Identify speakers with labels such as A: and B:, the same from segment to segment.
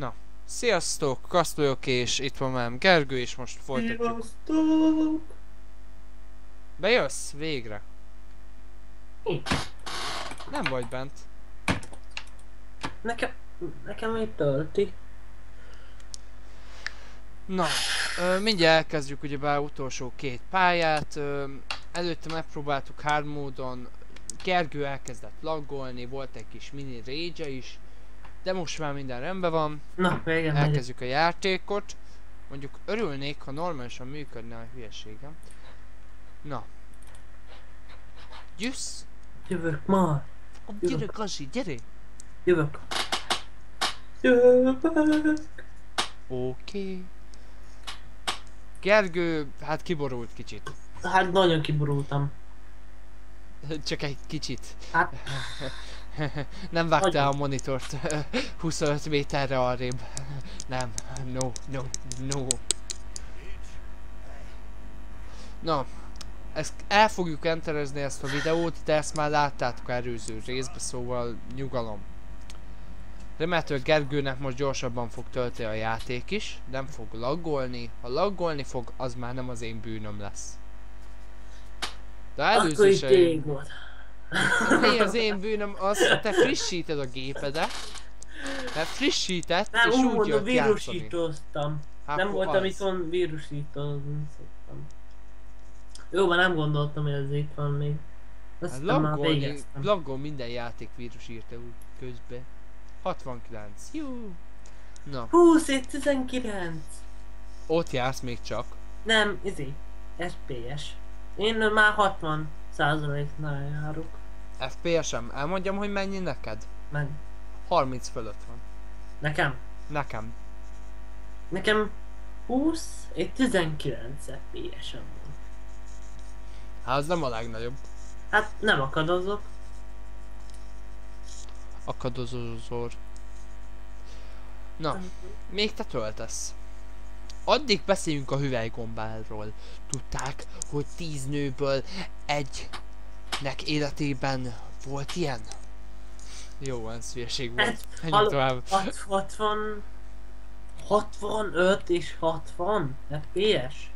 A: Na, sziasztok, Kasztolyok és itt van velem Gergő, és most folytatjuk.
B: Sziasztok!
A: Bejössz? Végre.
B: Mi?
A: Nem vagy bent.
B: Nekem, nekem még tölti.
A: Na, ö, mindjárt elkezdjük ugyebár utolsó két pályát. Ö, előtte megpróbáltuk hard módon. Gergő elkezdett laggolni, volt egy kis mini rage is. De most már minden rendben van.
B: Na, megyek.
A: elkezdjük a játékot. Mondjuk örülnék, ha normálisan működne a hülyeségem. Na. Jössz?
B: Jövök már.
A: Gyere, Gazi, gyere!
B: Jövök. Jövök.
A: Oké. Gergő, hát kiborult kicsit.
B: Hát nagyon kiborultam.
A: Csak egy kicsit.
B: Hát,
A: Nem vágtál a monitort 25 méterre arrébb. Nem, no, no, no. Na, ezt el fogjuk enterezni ezt a videót, de ezt már láttátok előző részbe, szóval nyugalom. Remélhetőleg Gergőnek most gyorsabban fog tölteni a játék is, nem fog laggolni. Ha laggolni fog, az már nem az én bűnöm lesz. De
B: akkor
A: előző
B: itt
A: se... Mi az én bűnöm? Az, hogy te frissíted a gépedet. Mert frissített,
B: Nem,
A: és
B: úgy mondom,
A: jött
B: vírusítoztam.
A: Hát
B: nem voltam
A: az.
B: itthon, vírusítozni szoktam. Jó, már nem gondoltam, hogy ez itt van még.
A: Hát
B: már
A: Laggolni,
B: végeztem.
A: laggol minden játék vírus írta úgy közbe. 69. Jó. Na,
B: 20 és 19.
A: ott jársz még csak.
B: Nem, izé, SPS. Én már 60 százaléknál járok.
A: FPS-em, elmondjam, hogy mennyi neked?
B: Meg
A: 30 fölött van.
B: nekem.
A: Nekem.
B: Nekem 20 és 19 FPS-em van.
A: Hát az nem a legnagyobb.
B: Hát nem akadozok.
A: Akadozózor. Na, még te töltesz. Addig beszéljünk a hüvelygombáról. Tudták, hogy tíz nőből egynek életében volt ilyen? Jó, van, szülyeség volt.
B: Hát,
A: Menjünk tovább.
B: hat- 60 65 és 60 FPS?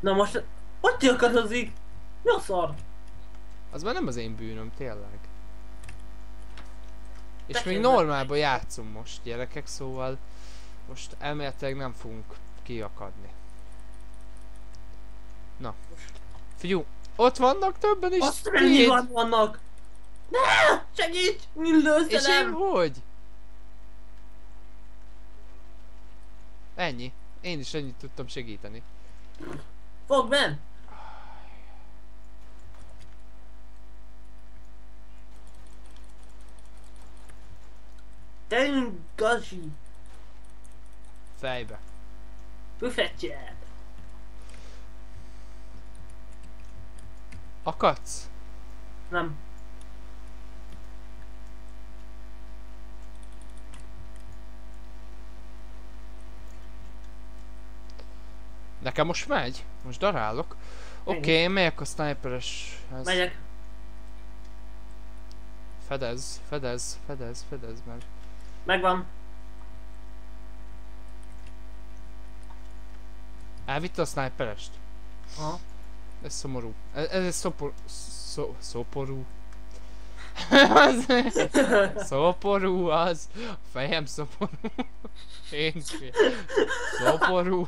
B: Na most, hogy akadozik? Mi a szar?
A: Az már nem az én bűnöm, tényleg. És
B: Te
A: még normálban játszunk most, gyerekek, szóval most elméletileg nem fogunk kiakadni. Na. Figyú, ott vannak többen is.
B: Azt van vannak? Ne! Segíts! Mindőzze
A: És én
B: nem!
A: hogy? Ennyi. Én is ennyit tudtam segíteni.
B: Fogd ben! Te ün gazi!
A: Fejbe.
B: Büfettjel!
A: Akadsz?
B: Nem.
A: Nekem most megy. Most darálok. Oké, okay, megyek a sniperes.
B: Megyek.
A: Fedez, fedez, fedez, fedez meg.
B: Megvan.
A: Elvitte a sniperest?
B: Aha.
A: Ez szomorú. Ez, ez szopor... Szó, szoporú. Az- szoporú az. A fejem szoporú. Én. Szoporú.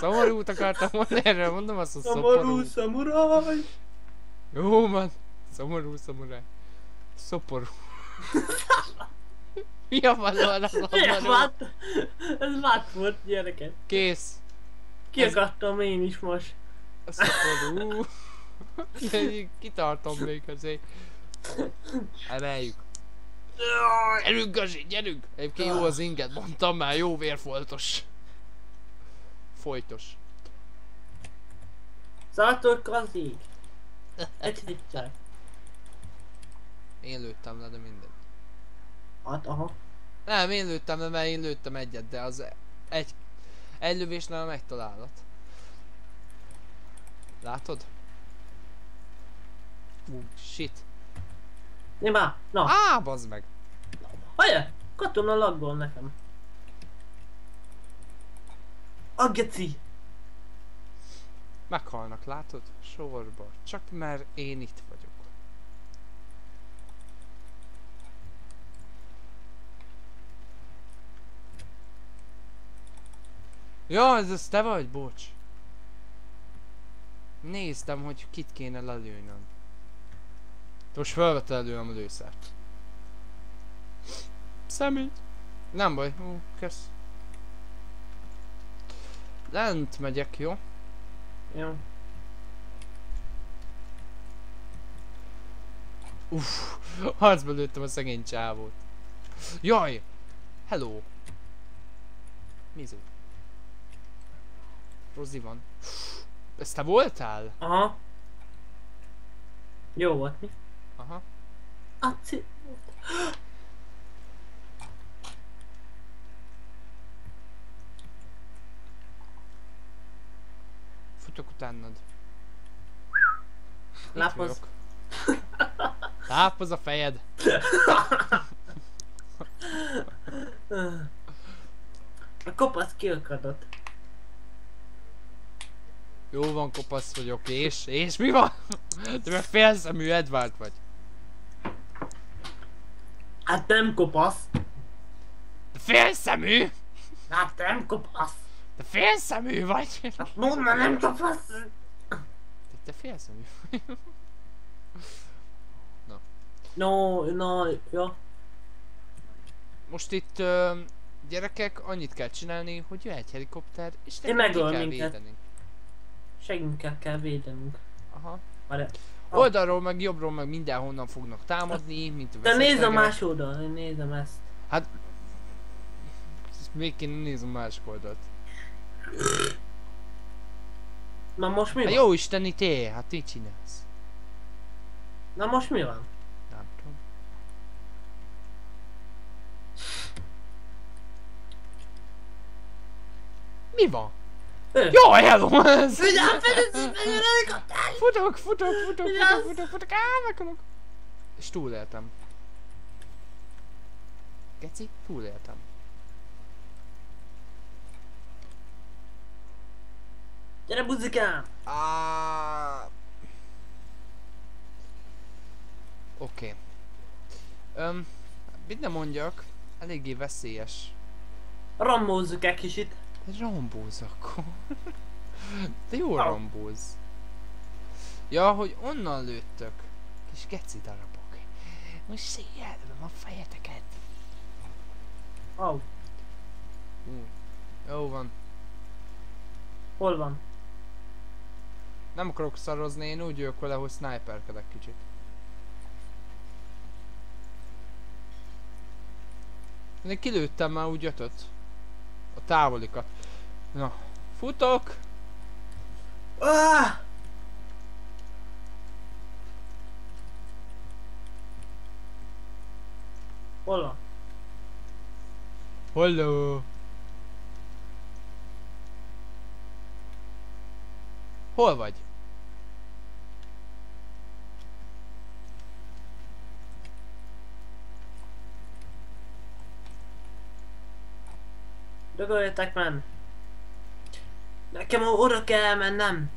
A: Szomorút akartam mondani, erre mondom azt, hogy
B: Szomorú
A: szoporú.
B: szamuraj!
A: Jó van. Szomorú szomuráj. Szoporú. Mi a valóan a szomorú?
B: Vált, ez vált volt gyerekek.
A: Kész.
B: Kiakadtam én is most.
A: Így Kitartom még azért. Emeljük. Gyerünk, Gazi, gyerünk! Egyébként jó az inget, mondtam már, jó vérfoltos. Folytos.
B: Szartok kazik! Egy hittel.
A: Én lőttem le, de mindegy.
B: Hát aha.
A: Nem, én lőttem le, mert én lőttem egyet, de az egy, egy lövésnél a megtalálat. Látod? Uh, shit.
B: Néma, na.
A: Á, bazd meg!
B: Hajja! Katona laggol nekem. A geci!
A: Meghalnak, látod? Sorba. Csak mert én itt vagyok. Ja, ez az te vagy? Bocs. Néztem, hogy kit kéne lelőnöm. Most felvette előlem a lőszert. Szemét. Nem baj, ó, kösz. Lent megyek, jó?
B: Jó.
A: Uff, harcba lőttem a szegény csávót. Jaj! Hello! Mizu. Rozi van. Ez te voltál?
B: Aha. Jó volt mi?
A: Aha.
B: Aci.
A: Futok utánad.
B: Lápoz.
A: Lápoz a fejed.
B: A kopasz kiakadott.
A: Jó van, kopasz vagyok, és? És mi van? Te meg félszemű Edward vagy.
B: Hát nem kopasz.
A: Te félszemű?
B: Hát nem kopasz.
A: Te félszemű vagy?
B: Hát mondd már nem kopasz.
A: Te, te félszemű.
B: No, no, jó.
A: Most itt ö, gyerekek annyit kell csinálni, hogy jöhet egy helikopter, és ki
B: megöl
A: kell
B: minket.
A: védeni.
B: Segítünk kell védenünk.
A: Aha.
B: Várj.
A: Oldalról meg jobbról meg mindenhonnan fognak támadni, mint a
B: De nézd a más oldal, én nézem ezt.
A: Hát... ezt Még kéne nézni a másik oldalt.
B: Na most mi
A: Hát
B: van?
A: jó isteni té, hát így csinálsz.
B: Na most mi van?
A: Nem tudom. Mi van? Jaj, hello! Ez...
B: Figyelj, figyelj, figyelj, helikopter!
A: Futok, futok, futok, futok, futok, futok, meghalok. És túléltem. Geci, túléltem.
B: Gyere buzikám!
A: Ah. Oké. Öm, mit nem mondjak, eléggé veszélyes.
B: Rammózzuk egy kicsit.
A: Rambóz akkor. De jó rambóz. Ja, hogy onnan lőttök. Kis geci darabok. Most széjelöm a fejeteket.
B: Au,
A: Ú, jó van.
B: hol van?
A: Nem akarok szarozni, én úgy jövök vele, hogy sniperkedek kicsit. Én kilőttem már úgy ötöt. A távolikat. Na, futok!
B: Ah! Hol van?
A: Hello! Hol vagy?
B: Dögöljetek men! Nekem oda kell mennem!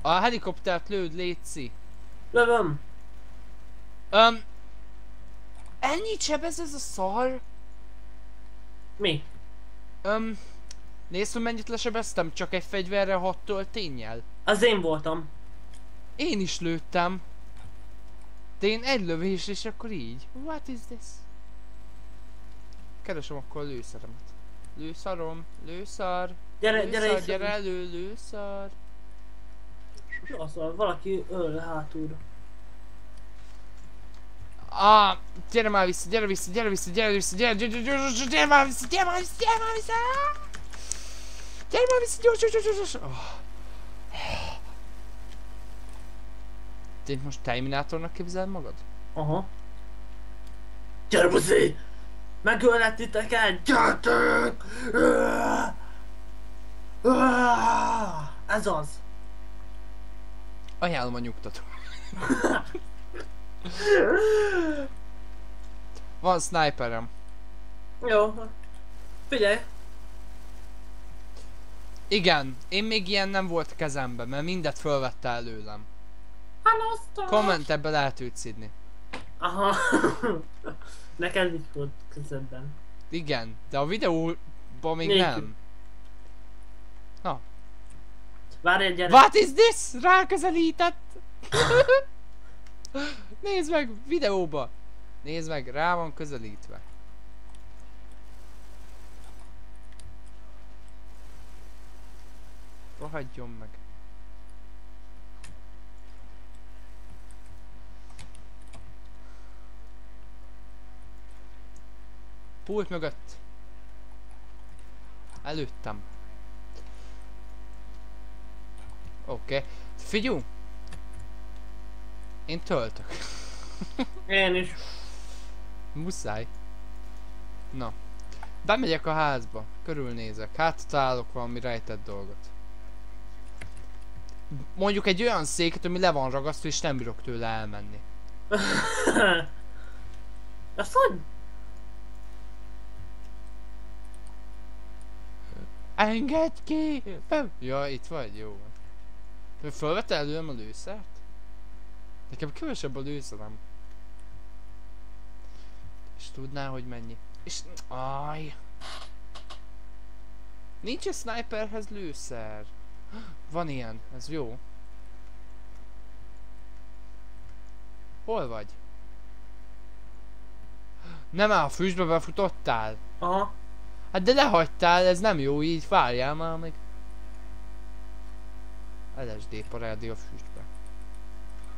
A: A helikoptert lőd, létszi.
B: Lövöm!
A: Um, ennyit sebez ez a szar?
B: Mi?
A: Um, nézd, hogy mennyit lesebeztem, csak egy fegyverre hat töltényel.
B: Az én voltam.
A: Én is lőttem. De én egy lövés és akkor így. What is this? Keresem akkor a lőszeremet. Lőszarom, lőszar,
B: Gyere, gyere
A: lőszar,
B: is.
A: gyere elő, lőszar.
B: Szóval valaki öl hátulra.
A: Ah, gyere már vissza, gyere vissza, gyere vissza, gyere vissza, gyere, gyere, gyere, gyere, gyere, gyere már vissza, gyere már vissza, gyere már vissza. Gyere már vissza, gyors, gyors, gyors, gyors. Te most Terminátornak képzeled magad?
B: Aha. Gyere buzi! Megöllek titeket! Gyertek! Ez az.
A: Ajánlom a nyugtató. Van sniperem.
B: Jó. Figyelj.
A: Igen, én még ilyen nem volt kezemben, mert mindet fölvette előlem.
B: Hello,
A: Kommentbe lehet őt szidni.
B: Aha. Neked is volt közöbben.
A: Igen, de a videóban még
B: Még-
A: nem.
B: Várj egy gyerek.
A: What is this? Ráközelített! Nézd meg, videóba! Nézd meg, rá van közelítve. Rohadjon meg. Pult mögött. Előttem. Oké. Okay. Figyú! Én töltök.
B: Én is.
A: Muszáj. Na. Bemegyek a házba. Körülnézek. Hát találok valami rejtett dolgot. Mondjuk egy olyan széket, ami le van ragasztva, és nem bírok tőle elmenni.
B: Azt hogy?
A: Engedj ki! Be- Ja, itt vagy? Jó Fölvette előlem a lőszert? Nekem kevesebb a lőszerem. És tudná, hogy mennyi. És... Aj! Nincs a sniperhez lőszer. Van ilyen, ez jó. Hol vagy? Nem áll, a füstbe befutottál.
B: Aha.
A: Hát de lehagytál, ez nem jó így, várjál már meg. LSD parádi a füstbe.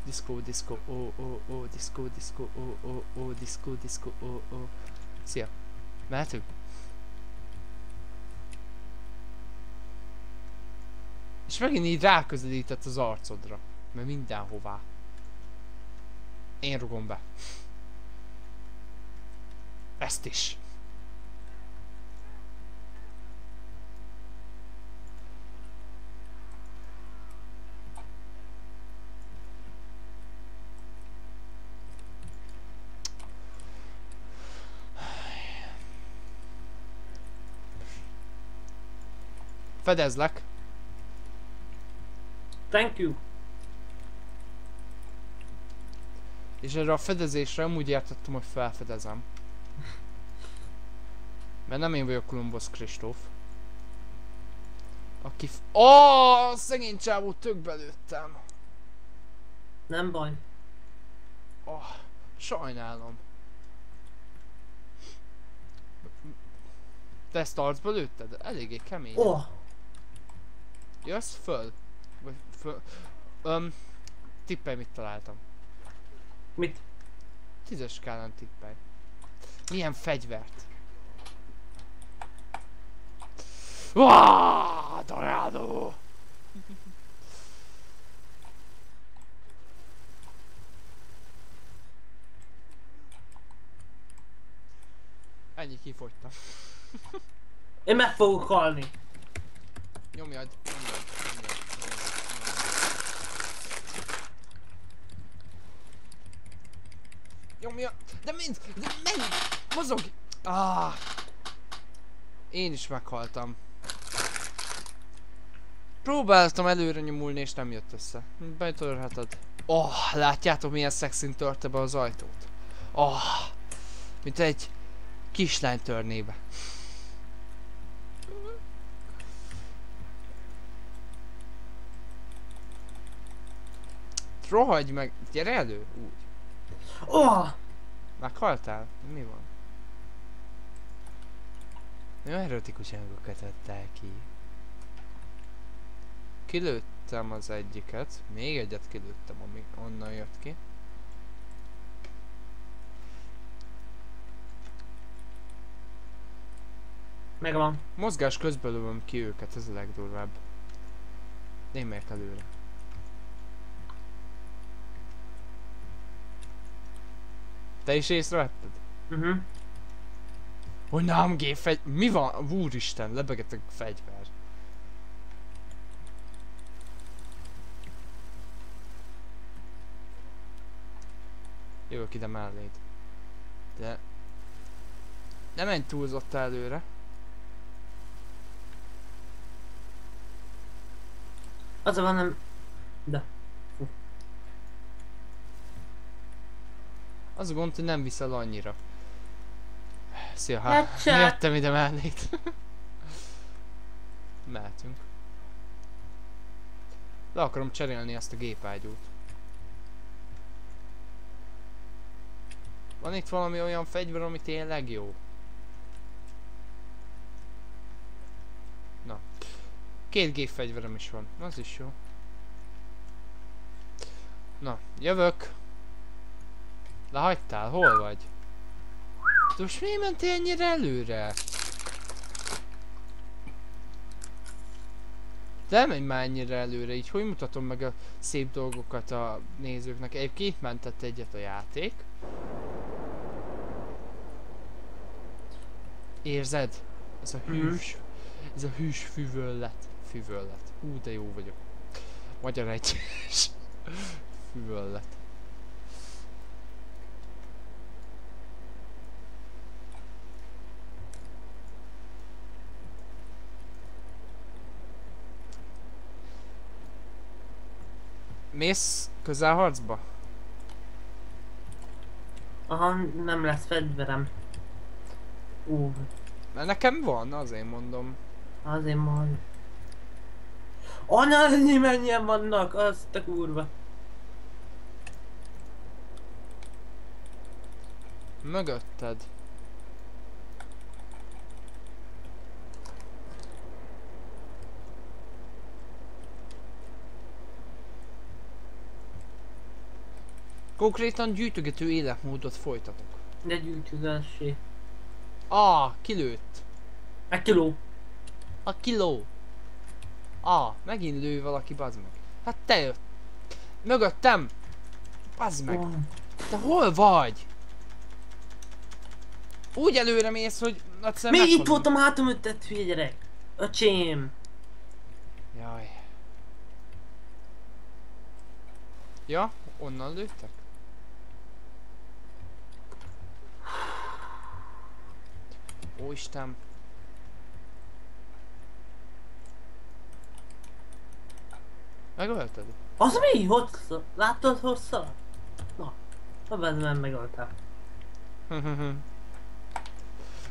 A: Disco, disco, ó, ó, ó, disco, disco, ó, ó, ó, disco, disco, ó, ó. Szia. Mehetünk? És megint így ráközelített az arcodra. Mert mindenhová. Én rugom be. Ezt is. Fedezlek.
B: Thank you.
A: És erre a fedezésre úgy értettem, hogy felfedezem. Mert nem én vagyok Columbus Kristóf. Aki f- oh, szegény csávó tök belőttem.
B: Nem baj.
A: Oh, sajnálom. Te ezt arcba lőtted? Eléggé kemény.
B: Oh.
A: Jössz föl? Vagy föl? Öm, tippelj mit találtam.
B: Mit?
A: Tízes skálán tippelj. Milyen fegyvert? Váááá, Dorado! Ennyi kifogytam.
B: Én meg fogok halni.
A: Nyomjad, nyomjad, nyomjad, nyomjad. Nyomjad! De mind! De menj! Mozog! Ah! Én is meghaltam. Próbáltam előre nyomulni és nem jött össze. Betörheted. Oh, látjátok milyen szexin törte be az ajtót? Oh, mint egy kislány törnébe. Rohagy meg, gyere elő, úgy.
B: Oh.
A: Meghaltál? Mi van? Nagyon erotikus hangokat adtál ki. Kilőttem az egyiket, még egyet kilőttem, ami onnan jött ki.
B: Megvan.
A: Mozgás közben lövöm ki őket, ez a legdurvább. Én megyek előre. Te is észrevetted?
B: Mhm. Uh -huh.
A: Hogy nem gépfegy... Mi van? Úristen, lebegettek fegyver. Jövök ide melléd. De... Nem menj túlzott előre.
B: Az a van nem... De.
A: Az a gond, hogy nem viszel annyira. Szia, hát, jöttem ide melléd. Mehetünk. Le akarom cserélni ezt a gépágyút. Van itt valami olyan fegyver, ami tényleg jó? Na. Két gépfegyverem is van. Az is jó. Na, jövök. Lehagytál? Hol vagy? De most miért mentél ennyire előre? De menj már ennyire előre, így hogy mutatom meg a szép dolgokat a nézőknek. Egyébként mentett egyet a játék. Érzed? Ez a
B: Mhm.
A: hűs, ez a hűs füvöllet. Füvöllet. Hú, de jó vagyok. Magyar egyes. füvöllet. Mész közelharcba?
B: Aha, nem lesz fegyverem. Ú,
A: Mert nekem van, azért mondom.
B: azért majd. Annyi mennyien vannak, az te kurva.
A: Mögötted. Konkrétan gyűjtögető életmódot folytatok.
B: De gyűjtőzessé.
A: Ah, kilőtt.
B: Egy kiló.
A: A kiló. Ah, megint lő valaki, bazd meg. Hát te jött. Mögöttem. Bazd meg.
B: Ó,
A: Te hol vagy? Úgy előre mész, hogy egyszer
B: Még itt voltam hátam öttet, hülye gyerek. Öcsém.
A: Jaj. Ja, onnan lőttek? Ó Isten. Megölted?
B: Az mi? Hossza? Láttad hossza? Na, bezd nem megöltem.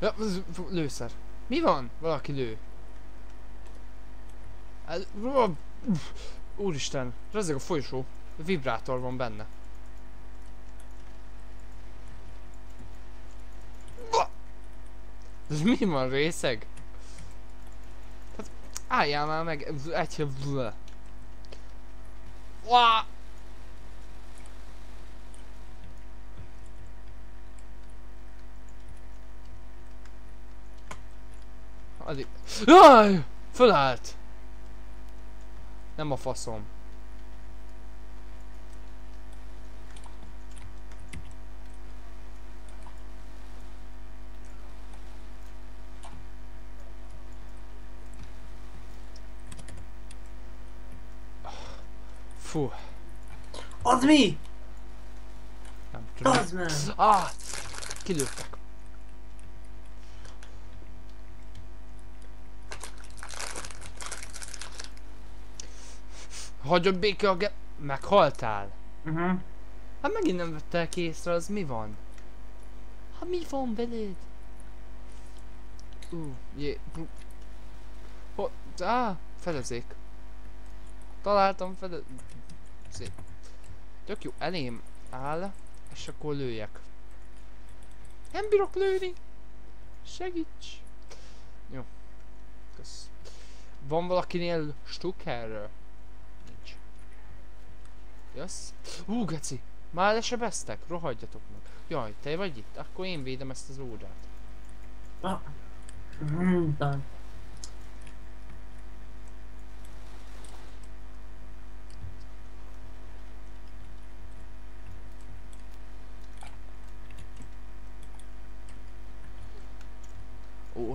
A: ja, ez lőszer. Mi van? Valaki lő. Ez, úristen, rezzeg a folyosó. Vibrátor van benne. Ez mi van részeg? Hát álljál már meg, egy Wah! Addig... Jaj! Fölállt! Nem a faszom.
B: Az mi?
A: nem tudom.
B: Az meg.
A: Ah! Kilőttek. Hagyod béke a ge... Meghaltál?
B: Uh-huh.
A: Hát megint nem vettel ki észre, az mi van? Hát mi van veled? Ú, jé... Ho... Á, fedezék. Találtam fede... Tök jó, elém áll, és akkor lőjek. Nem bírok lőni! Segíts! Jó. Kösz. Van valakinél Stucker? Nincs. Jössz? Hú, geci! Már lesebeztek? Rohadjatok meg. Jaj, te vagy itt? Akkor én védem ezt az órát.
B: Ah. Mm,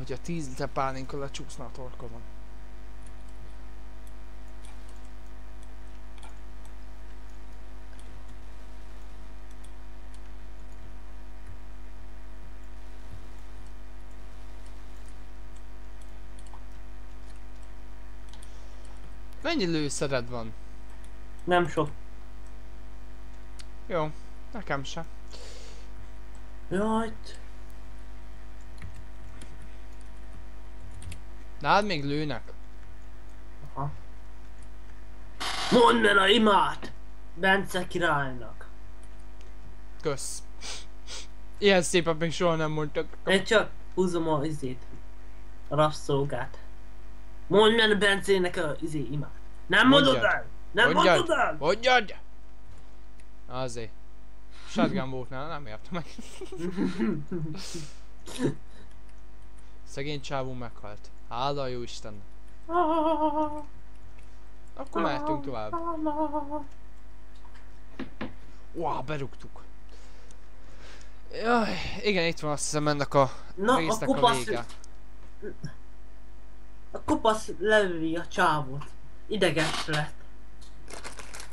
A: hogy a 10 liter pálinka lecsúszna a torkomon. Mennyi lőszered van?
B: Nem sok.
A: Jó, nekem sem.
B: Jaj.
A: Nád még lőnek?
B: Aha. Mondd el a imát! Bence királynak.
A: Kösz. Ilyen szépen még soha nem mondtak.
B: Én csak húzom a izét. A rabszolgát. Mondd el Bencének a izé imát. Nem mondod el! Nem
A: Mondjad.
B: mondod el!
A: Mondjad! Azért. Shotgun voltnál, nem értem meg. Szegény csávó meghalt. Hála jó Isten. Akkor mehetünk tovább. Wow, berúgtuk. Jaj, igen, itt van azt hiszem ennek a
B: Na, a
A: résznek a
B: kopasz,
A: vége.
B: a kopasz lelövi a csávót. Ideges lett.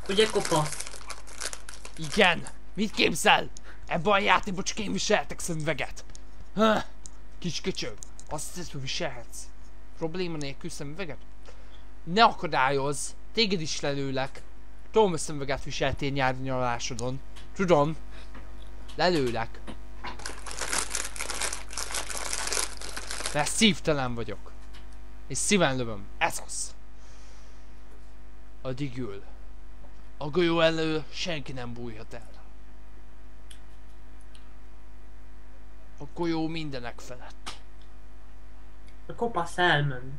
B: Ugye kopasz?
A: Igen! Mit képzel? Ebben a játékban csak én viseltek szemüveget. Ha? Kis köcsög, azt hiszed, hogy viselhetsz. Probléma nélkül szemüveget? Ne akadályozz! Téged is lelőlek. Tudom, szemüveget viseltél nyári nyaralásodon. Tudom. Lelőlek. Mert szívtelen vagyok. És szíven lövöm. Ez az. Addig ül. A golyó elő senki nem bújhat el. A golyó mindenek felett.
B: A kopasz elment.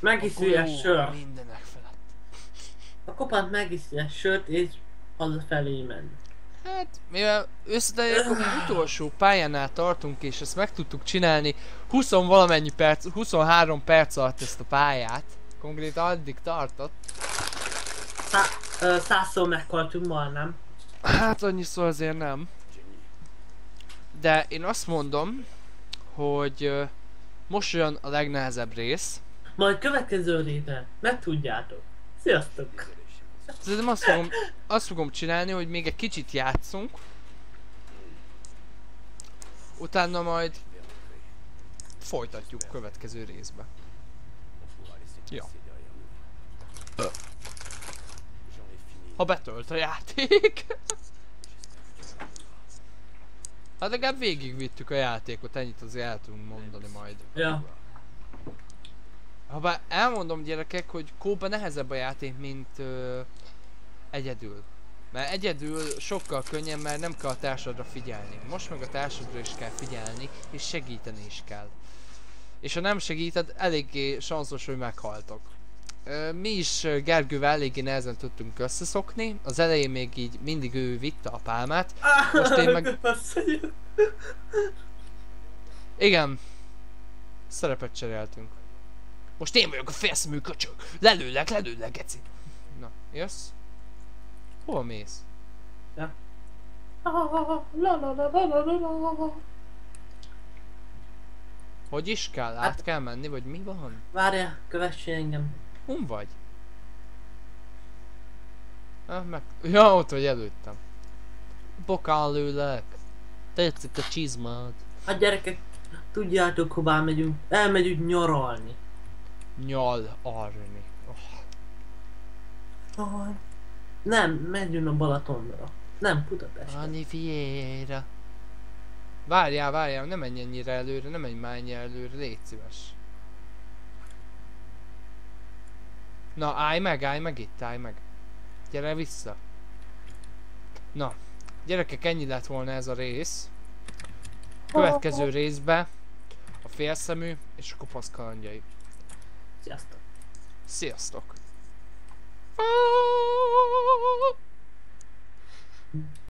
B: Megiszi
A: a
B: a sört.
A: mindenek felett.
B: A kopasz megiszi a sört és hazafelé ment.
A: Hát, mivel összetegyek a utolsó pályánál tartunk, és ezt meg tudtuk csinálni 20 valamennyi perc, 23 perc alatt ezt a pályát. Konkrétan addig tartott.
B: Szá ö, százszor meghaltunk majdnem.
A: Hát annyiszor azért nem. De én azt mondom, hogy most jön a legnehezebb rész.
B: Majd következő réten megtudjátok. Sziasztok!
A: Szerintem azt fogom, azt fogom csinálni, hogy még egy kicsit játszunk. Utána majd folytatjuk következő részbe. Ja. Ha betölt a játék. Hát legalább végigvittük a játékot, ennyit azért el tudunk mondani majd.
B: Ja.
A: Habár elmondom gyerekek, hogy kóba nehezebb a játék, mint ö, egyedül. Mert egyedül sokkal könnyebb, mert nem kell a társadra figyelni. Most meg a társadra is kell figyelni, és segíteni is kell. És ha nem segíted, eléggé sanszos, hogy meghaltok. Mi is Gergővel eléggé nehezen tudtunk összeszokni. Az elején még így mindig ő vitte a pálmát. Most én meg-. Igen. Szerepet cseréltünk. Most én vagyok a félszemű köcsög. Lelőlek, lelőlek, geci. Na, jössz? Hol mész?
B: La.
A: Hogy is kell? Át kell menni, vagy mi van?
B: Várjál, kövessél engem.
A: Hon vagy? Ah, meg... Ja, ott vagy előttem. Bokán lőlek. Tetszik a csizmád.
B: Hát gyerekek, tudjátok hová megyünk? Elmegyünk nyaralni.
A: Nyal arni. Oh.
B: Aj. Nem, megyünk a Balatonra. Nem, Budapestre.
A: Ani Vieira. Várjál, várjál, ne menj ennyire előre, ne menj már ennyire előre, légy szíves. Na, állj meg, állj meg itt, állj meg. Gyere vissza. Na, gyerekek, ennyi lett volna ez a rész. Következő részbe a félszemű és a kopasz kalandjai.
B: Sziasztok.
A: Sziasztok!